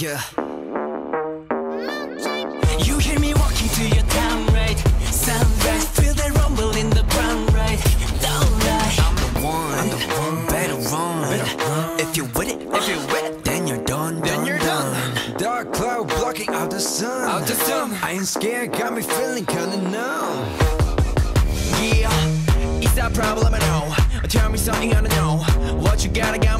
Yeah. You hear me walking to your town, right? Sunrise, feel that rumble in the ground, right? Don't lie. I'm the one. I'm the one. Better run. Better run. If you're with it, if you're with it, then you're done. Then done, you're done. done. Dark cloud blocking out the sun. Out the sun. I ain't scared, got me feeling kinda numb. Yeah, it's a problem I know. Tell me something I don't know. What you gotta got?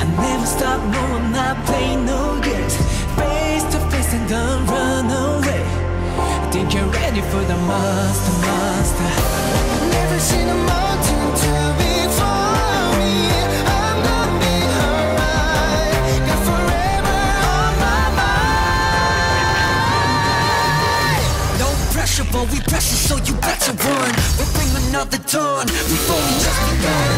I never stop, no, I'm not playing no games. Face to face and don't run away. I think you're ready for the monster, monster Never seen a mountain to be for me I'm gonna be alright Got forever on my mind. No pressure, but we pressure, so you better run We bring another dawn. We've only just begun.